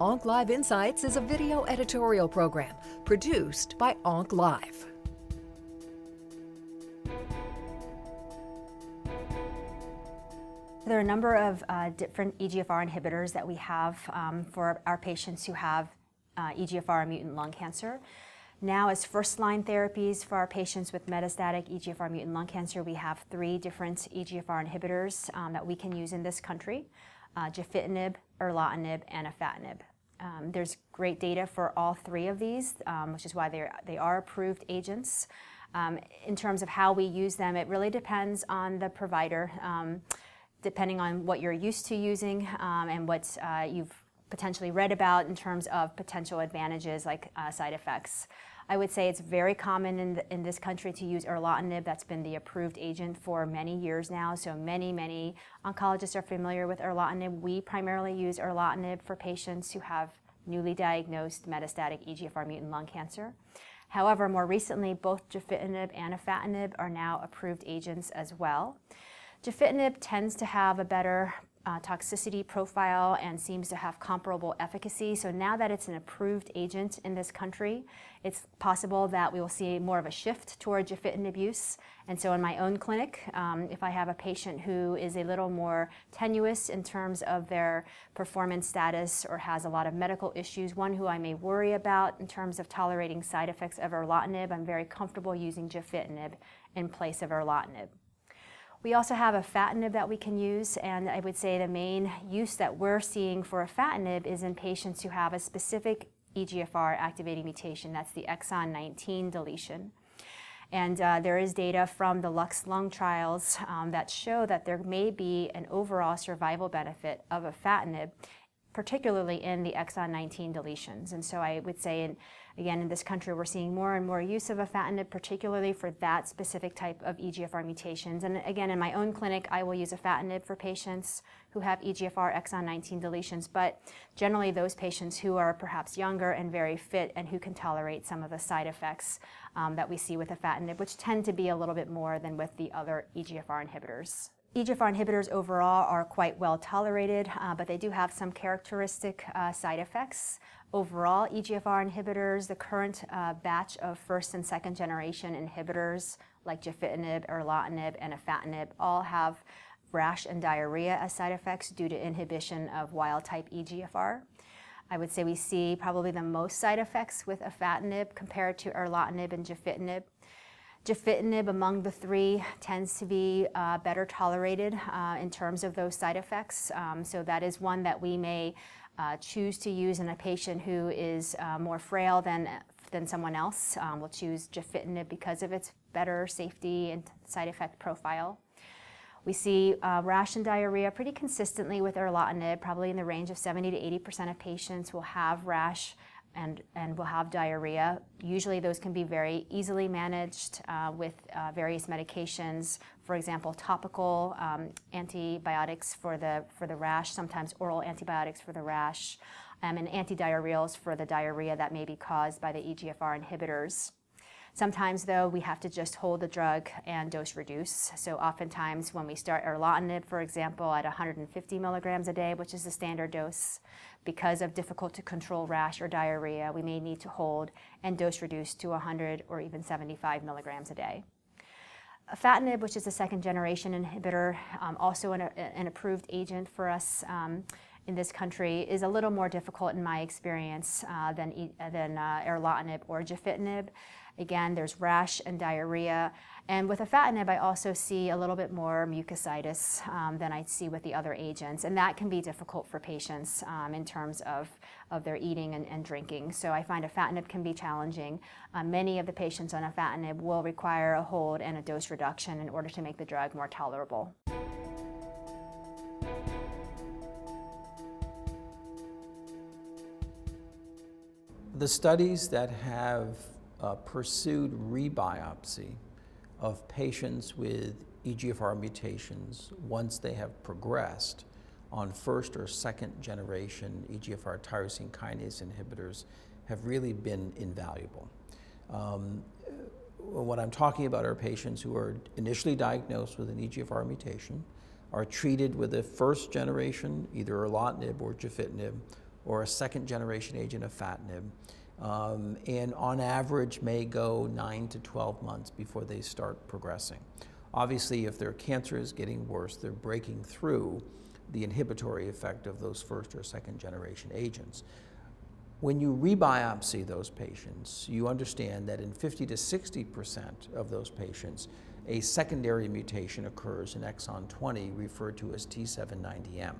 OncLive Insights is a video editorial program produced by OncLive. There are a number of uh, different EGFR inhibitors that we have um, for our patients who have uh, EGFR mutant lung cancer. Now, as first line therapies for our patients with metastatic EGFR mutant lung cancer, we have three different EGFR inhibitors um, that we can use in this country uh, gefitinib, erlotinib, and afatinib. Um, there's great data for all three of these, um, which is why they are approved agents. Um, in terms of how we use them, it really depends on the provider. Um, depending on what you're used to using um, and what uh, you've potentially read about in terms of potential advantages like uh, side effects. I would say it's very common in, the, in this country to use erlotinib. That's been the approved agent for many years now. So many, many oncologists are familiar with erlotinib. We primarily use erlotinib for patients who have newly diagnosed metastatic EGFR mutant lung cancer. However, more recently, both gefitinib and afatinib are now approved agents as well. Gefitinib tends to have a better uh, toxicity profile and seems to have comparable efficacy. So now that it's an approved agent in this country, it's possible that we will see more of a shift toward gefitinib use. And so in my own clinic, um, if I have a patient who is a little more tenuous in terms of their performance status or has a lot of medical issues, one who I may worry about in terms of tolerating side effects of erlotinib, I'm very comfortable using gefitinib in place of erlotinib. We also have a afatinib that we can use, and I would say the main use that we're seeing for a afatinib is in patients who have a specific EGFR activating mutation. That's the exon 19 deletion. And uh, there is data from the LUX-Lung trials um, that show that there may be an overall survival benefit of a afatinib, particularly in the exon 19 deletions. And so I would say in Again, in this country, we're seeing more and more use of afatinib, particularly for that specific type of EGFR mutations. And again, in my own clinic, I will use afatinib for patients who have EGFR exon 19 deletions, but generally those patients who are perhaps younger and very fit and who can tolerate some of the side effects um, that we see with afatinib, which tend to be a little bit more than with the other EGFR inhibitors. EGFR inhibitors overall are quite well tolerated, uh, but they do have some characteristic uh, side effects. Overall, EGFR inhibitors, the current uh, batch of first and second generation inhibitors like gefitinib, erlotinib, and afatinib all have rash and diarrhea as side effects due to inhibition of wild type EGFR. I would say we see probably the most side effects with afatinib compared to erlotinib and gefitinib. Gefitinib among the three tends to be uh, better tolerated uh, in terms of those side effects. Um, so that is one that we may uh, choose to use in a patient who is more frail than, than someone else. Um, we'll choose gefitinib because of its better safety and side effect profile. We see rash and diarrhea pretty consistently with erlotinib, probably in the range of 70 to 80% of patients will have rash and, and will have diarrhea. Usually those can be very easily managed uh, with uh, various medications, for example, topical um, antibiotics for the, for the rash, sometimes oral antibiotics for the rash, um, and antidiarrheals for the diarrhea that may be caused by the EGFR inhibitors. Sometimes, though, we have to just hold the drug and dose reduce. So oftentimes when we start erlotinib, for example, at 150 milligrams a day, which is the standard dose, because of difficult to control rash or diarrhea, we may need to hold and dose reduce to 100 or even 75 milligrams a day. Afatinib, which is a second generation inhibitor, um, also an, an, approved agent for us um, in this country, is a little more difficult in my experience uh, than, than uh, erlotinib or gefitinib. Again, there's rash and diarrhea. And with afatinib, I also see a little bit more mucositis um, than I see with the other agents. And that can be difficult for patients um, in terms of, of their eating and, and, drinking. So I find afatinib can be challenging. Uh, many of the patients on afatinib will require a hold and a dose reduction in order to make the drug more tolerable. The studies that have uh, pursued rebiopsy of patients with EGFR mutations once they have progressed on first or second generation EGFR tyrosine kinase inhibitors have really been invaluable. Um, what I'm talking about are patients who are initially diagnosed with an EGFR mutation, are treated with a first generation, either erlotinib or gefitinib, or a second generation agent afatinib, um, and on average may go 9 to 12 months before they start progressing. Obviously, if their cancer is getting worse, they're breaking through the inhibitory effect of those first or second generation agents. When you rebiopsy those patients, you understand that in 50 to 60% of those patients, a secondary mutation occurs in exon 20, referred to as T790M.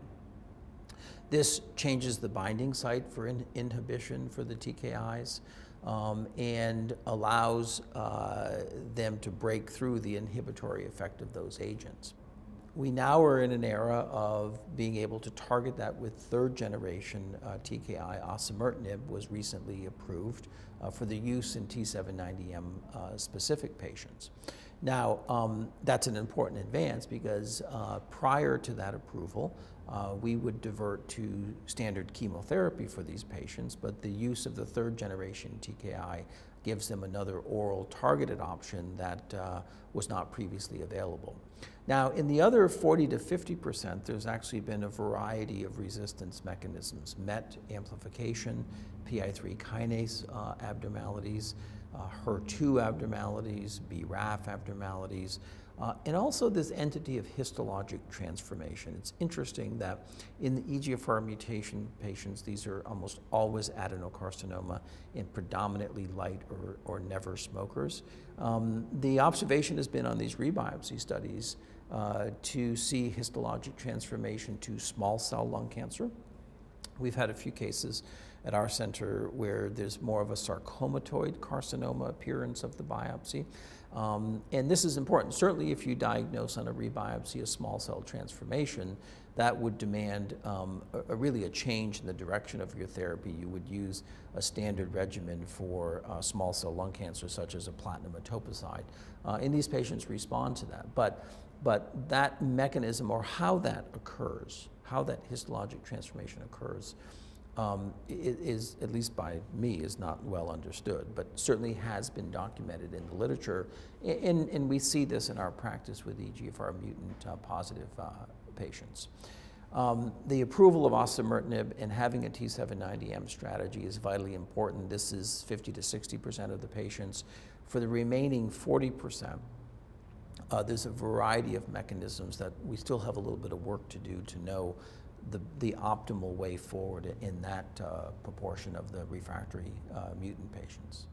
This changes the binding site for in inhibition for the TKIs um, and allows uh, them to break through the inhibitory effect of those agents. We now are in an era of being able to target that with third generation uh, TKI. Osimertinib was recently approved uh, for the use in T790M uh, specific patients. Now, um, that's an important advance because uh, prior to that approval, uh, we would divert to standard chemotherapy for these patients, but the use of the third generation TKI gives them another oral targeted option that uh, was not previously available. Now, in the other 40 to 50%, there's actually been a variety of resistance mechanisms, MET amplification, PI3 kinase uh, abnormalities, uh, HER2 abnormalities, BRAF abnormalities, uh, and also this entity of histologic transformation. It's interesting that in the EGFR mutation patients, these are almost always adenocarcinoma in predominantly light or, or never smokers. Um, the observation has been on these rebiopsy studies uh, to see histologic transformation to small cell lung cancer. We've had a few cases at our center where there's more of a sarcomatoid carcinoma appearance of the biopsy. Um, and this is important. Certainly, if you diagnose on a rebiopsy a small cell transformation, that would demand um, a, a really a change in the direction of your therapy. You would use a standard regimen for uh, small cell lung cancer, such as a platinum etoposide. Uh, and these patients respond to that. But, but that mechanism or how that occurs, how that histologic transformation occurs, um, is, at least by me, is not well understood, but certainly has been documented in the literature. And, and we see this in our practice with EGFR mutant uh, positive uh, patients. Um, the approval of osimertinib and having a T790M strategy is vitally important. This is 50 to 60% of the patients. For the remaining 40%, uh, there's a variety of mechanisms that we still have a little bit of work to do to know the, the optimal way forward in that uh, proportion of the refractory uh, mutant patients.